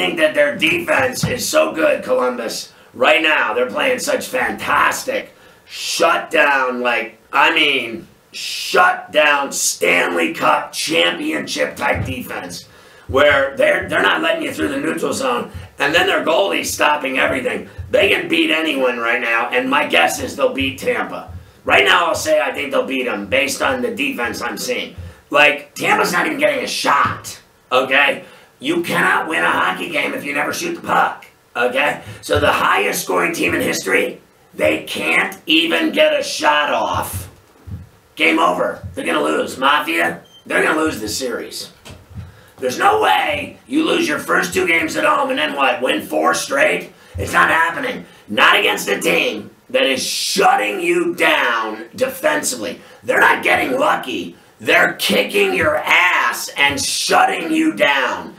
think that their defense is so good, Columbus. Right now, they're playing such fantastic, shut down, like, I mean, shut down Stanley Cup championship type defense where they're they're not letting you through the neutral zone, and then their goalie's stopping everything. They can beat anyone right now, and my guess is they'll beat Tampa. Right now, I'll say I think they'll beat them based on the defense I'm seeing. Like Tampa's not even getting a shot. Okay, you cannot win a hockey game if you never shoot the puck. Okay, so the highest scoring team in history, they can't even get a shot off. Game over. They're gonna lose. Mafia, they're gonna lose the series. There's no way you lose your first two games at home and then what, win four straight? It's not happening. Not against a team that is shutting you down defensively. They're not getting lucky. They're kicking your ass and shutting you down.